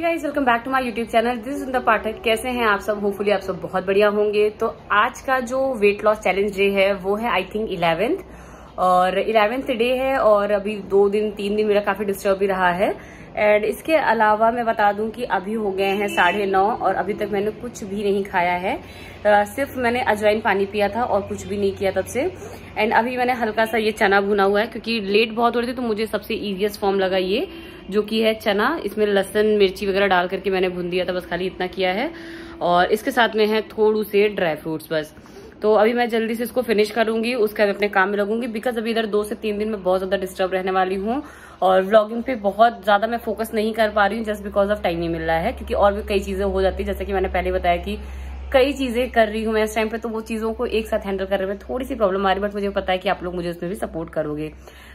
Guys welcome back to my YouTube channel this the Pathak कैसे हैं आप सब? होपफुली आप सब बहुत बढ़िया होंगे। तो आज का जो वेट लॉस चैलेंज डे है, वो है आई थिंक इलेवेंथ और इलेवेंथ डे है और अभी दो दिन, तीन दिन मेरा काफ़ी डिस्टर्ब भी रहा है। एंड इसके अलावा मैं बता दूँ कि अभी हो गए हैं साढ़े नौ और अभी तक मैंने कुछ भी नहीं खाया है। सिर्फ़ मैंने अजवाइन पानी पिया था और कुछ भी नहीं किया तब से। एंड अभी मैंने हल्का सा ये चना भुना हुआ है, क्योंकि लेट बहुत हो रही थी तो मुझे सबसे ईजिएस्ट फॉर्म लगा ये। जो कि है चना, इसमें लहसन, मिर्ची वगैरह डाल करके मैंने भून दिया था, बस खाली इतना किया है। और इसके साथ में है थोड़ू से ड्राई फ्रूट्स, बस। तो अभी मैं जल्दी से इसको फिनिश करूँगी, उसके बाद अपने काम में लगूँगी बिकॉज़ अभी इधर दो से तीन दिन में बहुत ज़्यादा डिस्टर्ब रहने वाली हूँ, और व्लॉगिंग पे बहुत ज़्यादा मैं फोकस नहीं कर पा रही हूँ जस्ट बिकॉज़ ऑफ़ टाइम नहीं मिल रहा है, क्योंकि और भी कई चीज़ें हो जाती है, जैसे कि मैंने पहले बताया कि कई चीज़ें कर रही हूँ मैं इस टाइम पे तो वो चीज़ों को एक साथ हैंडल करने में थोड़ी सी प्रॉब्लम आ रही है बट मुझे पता है कि आप लोग मुझे उसमें भी सपोर्ट करोगे।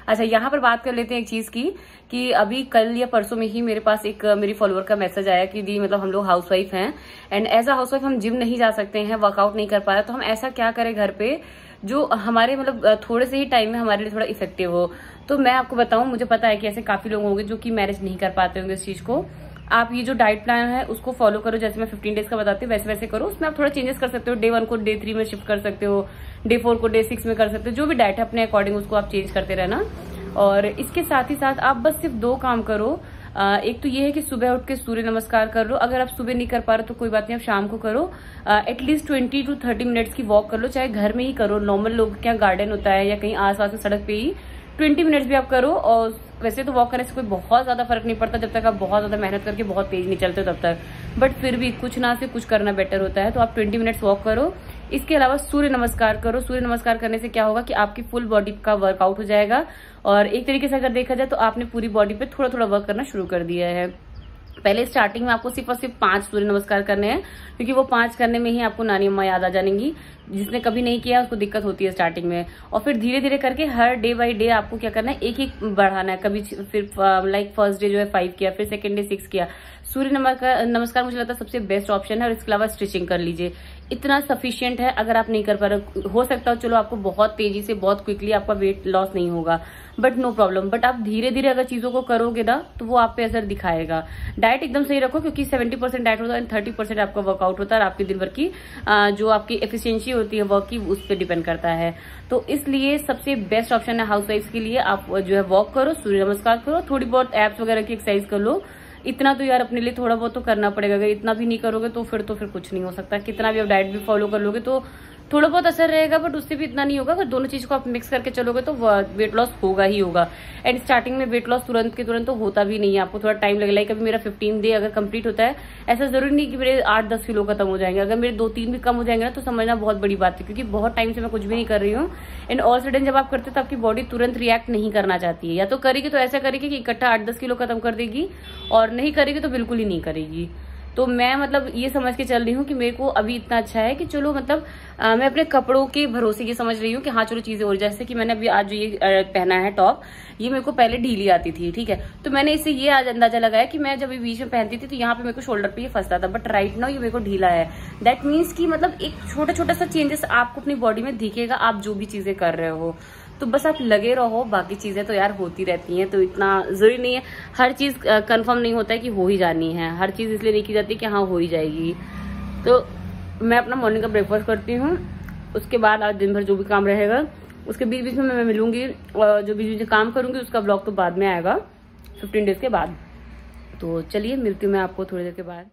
अच्छा यहाँ पर बात कर लेते हैं एक चीज़ की, कि अभी कल या परसों में ही मेरे पास एक मेरी फॉलोअर का मैसेज आया कि दी मतलब हम लोग हाउस वाइफ हैं and as a housewife हम जिम नहीं जा सकते हैं वर्कआउट नहीं कर पा रहे तो हम ऐसा क्या करें घर पे, जो हमारे मतलब थोड़े से ही टाइम में हमारे लिए थोड़ा इफ़ेक्टिव हो। तो मैं आपको बताऊँ, मुझे पता है कि ऐसे काफ़ी लोग होंगे जो कि मैनेज नहीं कर पाते होंगे इस चीज़ को। आप ये जो डाइट प्लान है, उसको फॉलो करो, जैसे मैं 15 डेज़ का बताती हूँ, वैसे वैसे करो। उसमें आप थोड़ा चेंजेस कर सकते हो। डे वन को डे थ्री में शिफ्ट कर सकते हो डे फोर को डे सिक्स में कर सकते हो। जो भी डाइट है, अपने अकॉर्डिंग उसको आप चेंज करते रहना। और इसके साथ ही साथ आप बस सिर्फ़ दो काम करो। एक तो ये है कि सुबह उठ के सूर्य नमस्कार कर लो। अगर आप सुबह नहीं कर पा रहे तो कोई बात नहीं, आप शाम को करो। At least twenty to thirty minutes की वॉक कर लो, चाहे घर में ही करो। नॉर्मल लोग क्या गार्डन होता है या कहीं आस पास में सड़क पे ही ट्वेंटी मिनट्स भी आप करो। और वैसे तो वॉक करने से कोई बहुत ज़्यादा फ़र्क नहीं पड़ता जब तक आप बहुत ज़्यादा मेहनत करके बहुत तेज नहीं चलते तब तक। बट फिर भी कुछ ना से कुछ करना बेटर होता है तो आप ट्वेंटी मिनट्स वॉक करो। इसके अलावा सूर्य नमस्कार करो। सूर्य नमस्कार करने से क्या होगा कि आपकी फुल बॉडी का वर्कआउट हो जाएगा। और एक तरीके से अगर देखा जाए तो आपने पूरी बॉडी पे थोड़ा थोड़ा वर्क करना शुरू कर दिया है। पहले स्टार्टिंग में आपको सिर्फ़ और सिर्फ़ पाँच सूर्य नमस्कार करने हैं, क्योंकि वो पाँच करने में ही आपको नानी अम्मा याद आ जानेंगी। जिसने कभी नहीं किया, उसको दिक्कत होती है स्टार्टिंग में। और फिर धीरे धीरे करके हर डे बाय डे आपको क्या करना है एक एक बढ़ाना है। कभी फिर लाइक फ़र्स्ट डे जो है फाइव किया, फिर सेकेंड डे सिक्स किया। सूर्य नमस्कार नमस्कार मुझे लगता है सबसे बेस्ट ऑप्शन है और इसके अलावा स्टिचिंग कर लीजिए। इतना सफिशियंट है, अगर आप नहीं कर पा रहे हो सकता हो, चलो आपको बहुत तेज़ी से, बहुत क्विकली आपका वेट लॉस नहीं होगा बट नो प्रॉब्लम बट आप धीरे धीरे अगर चीज़ों को करोगे ना तो वो आप पे असर दिखाएगा। डाइट एकदम सही रखो, क्योंकि सेवेंटी परसेंट डाइट होता है एंड थर्टी परसेंट आपका वर्कआउट होता है आपके दिन भर की जो आपकी एफिशियंसी होती है वर्क की, उस पर डिपेंड करता है। तो इसलिए सबसे बेस्ट ऑप्शन है हाउस के लिए आप, जो है वॉक करो, सूर्य नमस्कार करो, थोड़ी बहुत एप्स वगैरह की एक्सरसाइज कर लो इतना तो यार अपने लिए थोड़ा बहुत तो करना पड़ेगा। अगर इतना भी नहीं करोगे तो फिर तो फिर कुछ नहीं हो सकता। कितना भी आप डाइट भी फॉलो कर लोगे तो थोड़ा बहुत असर रहेगा बट उससे भी इतना नहीं होगा। अगर दोनों चीज़ को आप मिक्स करके चलोगे तो वेट लॉस होगा ही होगा। एंड स्टार्टिंग में वेट लॉस तुरंत के तुरंत तो होता भी नहीं है। आपको थोड़ा टाइम लगेगा। अभी मेरा फिफ्टीन डे अगर कंप्लीट होता है, ऐसा ज़रूरी नहीं कि मेरे आठ दस किलो खत्म हो जाएँगे। अगर मेरे दो तीन भी कम हो जाएँगे ना तो समझना बहुत बड़ी बात है, क्योंकि बहुत टाइम से मैं कुछ भी नहीं कर रही हूँ। एंड ऑल सडन जब आप करते तो आपकी बॉडी तुरंत रिएक्ट नहीं करना चाहती है। या तो करेगी तो ऐसा करेगी कि इकट्ठा आठ दस किलो खत्म कर देगी, और नहीं करेगी तो बिल्कुल ही नहीं करेगी। तो मैं मतलब ये समझ के चल रही हूँ कि मेरे को अभी इतना अच्छा है कि चलो मतलब आ, मैं अपने कपड़ों के भरोसे ये समझ रही हूँ कि हाँ चलो चीज़ें और जैसे कि मैंने अभी आज जो ये पहना है टॉप ये मेरे को पहले ढीली आती थी ठीक है? तो मैंने इससे ये आज अंदाज़ा लगाया कि मैं जब बीच में पहनती थी तो यहाँ पे मेरे को शोल्डर पे ये फंसता था बट राइट नाउ ये मेरे को ढीला है। दैट मीन्स की मतलब एक छोटा छोटा सा चेंजेस आपको अपनी बॉडी में दिखेगा आप जो भी चीज़ें कर रहे हो। तो बस आप लगे रहो, बाकी चीज़ें तो यार होती रहती हैं तो इतना ज़रूरी नहीं है। हर चीज़ कंफर्म नहीं होता है कि हो ही जानी है। हर चीज़ इसलिए नहीं की जाती कि हाँ हो ही जाएगी। तो मैं अपना मॉर्निंग का ब्रेकफास्ट करती हूँ, उसके बाद आज दिन भर जो भी काम रहेगा, उसके बीच बीच में मैं मिलूँगी और जो बीच बीच काम करूँगी, उसका ब्लॉग तो बाद में आएगा फिफ्टीन डेज़ के बाद। तो चलिए, मिलती हूँ मैं आपको थोड़ी देर के बाद।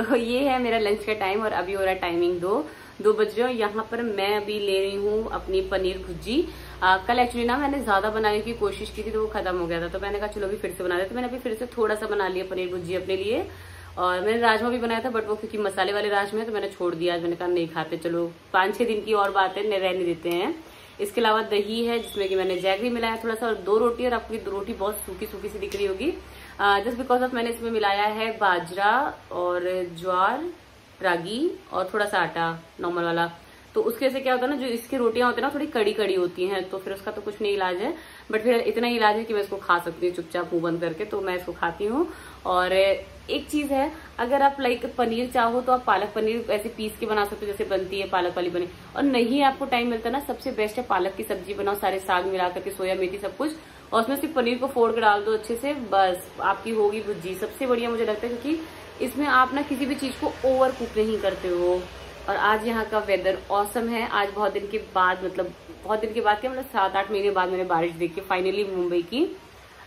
तो ये है मेरा लंच का टाइम और अभी हो रहा टाइमिंग दो। दो बज रहे हो यहाँ पर मैं अभी ले रही हूँ अपनी पनीर भुजी कल एक्चुअली ना मैंने ज़्यादा बनाने की कोशिश की थी तो वो खत्म हो गया था। तो मैंने कहा, चलो अभी फिर से बना दे तो मैंने अभी फिर से थोड़ा सा बना लिया पनीर भुजी अपने लिए। और मैंने राजमा भी बनाया था बट वो क्योंकि मसाले वाले राजमा है तो मैंने छोड़ दिया। आज मैंने कहा, नहीं खाते, चलो पाँच छह दिन की और बात है, रहने देते हैं। इसके अलावा दही है, जिसमें कि मैंने जैगरी मिलाया थोड़ा सा और दो रोटी और आपकी रोटी बहुत सूखी सूखी सी दिख रही होगी। जस्ट बिकॉज़ ऑफ़ मैंने इसमें मिलाया है बाजरा और ज्वार, रागी और थोड़ा सा आटा नॉर्मल वाला। तो उसके से क्या होता है ना, जो इसकी रोटियाँ होती है ना, थोड़ी कड़ी कड़ी होती हैं तो फिर उसका तो कुछ नहीं इलाज है। बट फिर इतना इलाज है कि मैं इसको खा सकती हूँ चुपचाप मुँह बंद करके तो मैं इसको खाती हूँ। और एक चीज़ है, अगर आप लाइक पनीर चाहो तो आप पालक पनीर ऐसे पीस के बना सकते हो, जैसे बनती है पालक वाली पनीर। और नहीं आपको टाइम मिलता ना, सबसे बेस्ट है पालक की सब्ज़ी बनाओ, सारे साग मिला करके, सोया मेथी सब कुछ, और उसमें सिर्फ़ पनीर को फोड़ के डाल दो अच्छे से, बस, आपकी होगी भुज्जी सबसे बढ़िया मुझे लगता है क्योंकि इसमें आप ना किसी भी चीज़ को ओवर कुक नहीं करते हो। और आज यहाँ का वेदर औसम है। आज बहुत दिन के बाद मतलब बहुत दिन के बाद क्या मतलब सात आठ महीने बाद मैंने बारिश देखी फाइनली मुंबई की।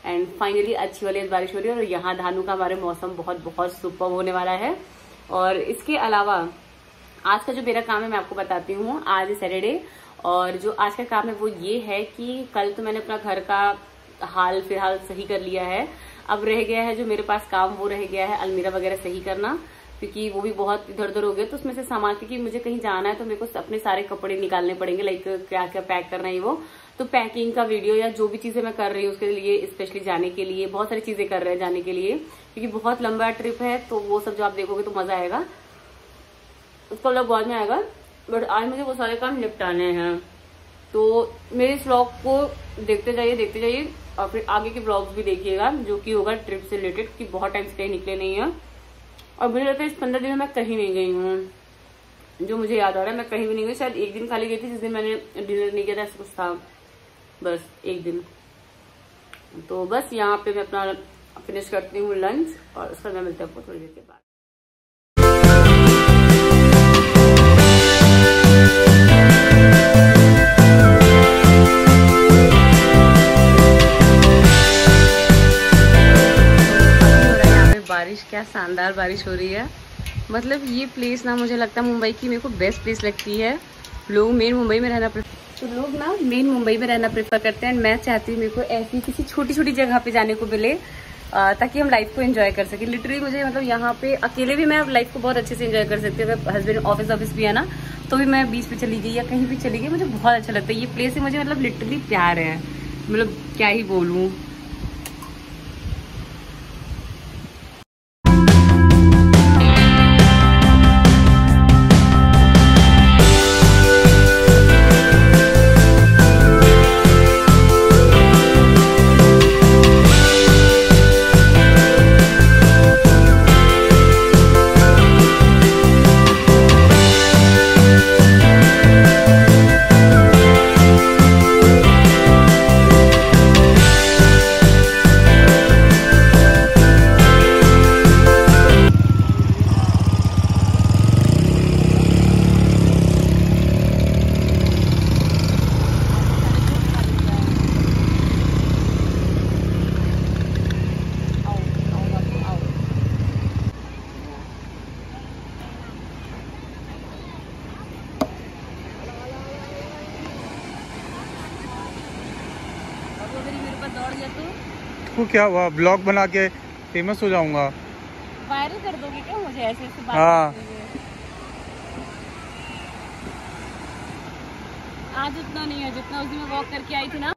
एंड फाइनली अच्छी वाली बारिश हो रही है और यहाँ धानु का हमारे मौसम बहुत बहुत सुपर होने वाला है। और इसके अलावा, आज का जो मेरा काम है, मैं आपको बताती हूँ। आज सैटरडे और जो आज का काम है, वो ये है कि कल तो मैंने अपना घर का हाल फ़िलहाल सही कर लिया है। अब रह गया है जो मेरे पास काम, वो रह गया है अलमीरा वगैरह सही करना। क्योंकि वो भी बहुत इधर उधर हो गए तो उसमें से सामान, क्योंकि मुझे कहीं जाना है तो मेरे को अपने सारे कपड़े निकालने पड़ेंगे लाइक क्या क्या पैक करना है वो। तो पैकिंग का वीडियो या जो भी चीज़ें मैं कर रही हूँ, उसके लिए स्पेशली जाने के लिए, बहुत सारी चीज़ें कर रहे हैं जाने के लिए, क्योंकि बहुत लंबा ट्रिप है तो वो सब जो आप देखोगे तो मज़ा आएगा। उसका मतलब बाद में आएगा बट आज मुझे वो सारे काम निपटाने हैं। तो मेरे इस ब्लॉग को देखते जाइए देखते जाइए, और फिर आगे के ब्लॉग्स भी देखिएगा, जो कि होगा ट्रिप से रिलेटेड कि बहुत टाइम से कहीं निकले नहीं है। और मुझे लगता है इस पंद्रह दिन में कहीं नहीं गई हूँ। जो मुझे याद आ रहा है, मैं कहीं भी नहीं गई। शायद एक दिन खाली गई थी, जिस दिन मैंने डिनर नहीं किया था, ऐसा कुछ था। बस, एक दिन। तो बस, यहाँ पे मैं अपना फिनिश करती हूँ लंच और उसका मैं मिलता हूँ थोड़ी देर के बाद। बारिश, क्या शानदार बारिश हो रही है। मतलब ये प्लेस ना मुझे लगता है मुंबई की मेरे को बेस्ट प्लेस लगती है। लोग मेन मुंबई में रहना तो लोग ना मेन मुंबई में रहना प्रेफर करते हैं मैं चाहती हूँ मेरे को ऐसी किसी छोटी छोटी जगह पे जाने को मिले ताकि हम लाइफ को एंजॉय कर सके। लिटरली मुझे मतलब यहाँ पे अकेले भी मैं लाइफ को बहुत अच्छे से एंजॉय कर सकती हूँ। हस्बैंड ऑफ़िस ऑफ़िस भी है ना तो भी मैं बीच पे चली गई या कहीं भी चली गई, मुझे बहुत अच्छा लगता है। ये प्लेस मुझे मतलब लिटरली प्यार है। मतलब क्या ही बोलूँ। तो। क्या हुआ? ब्लॉग बना के फ़ेमस हो जाऊँगा। वायरल कर दोगे क्या मुझे ऐसे ऐसे हाँ। आज उतना नहीं है जितना उस दिन मैं वॉक करके आई थी ना।